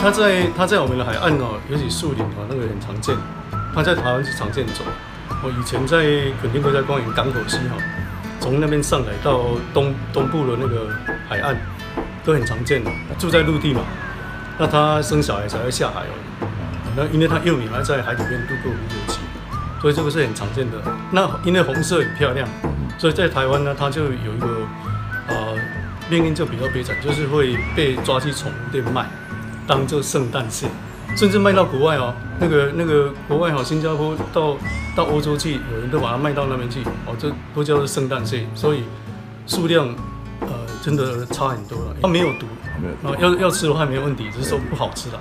它在它在我们的海岸哦，尤其树林哦，那个很常见。它在台湾是常见种。我以前在肯定会在公园港口西哈，从那边上来到东东部的那个海岸，都很常见的。住在陆地嘛，那它生小孩才会下海哦。那因为它幼年还在海里面度过婴儿期，所以这个是很常见的。那因为红色很漂亮，所以在台湾呢，它就有一个呃命运就比较悲惨，就是会被抓去宠物店卖，当做圣诞蟹。甚至卖到国外哦，那个那个国外哈，新加坡到到欧洲去，有人都把它卖到那边去哦，这都叫做圣诞蟹，所以数量呃真的差很多了。它没有毒，没有啊，要要吃的话没有问题，只是说不好吃了。